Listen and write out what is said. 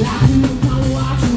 Latin power.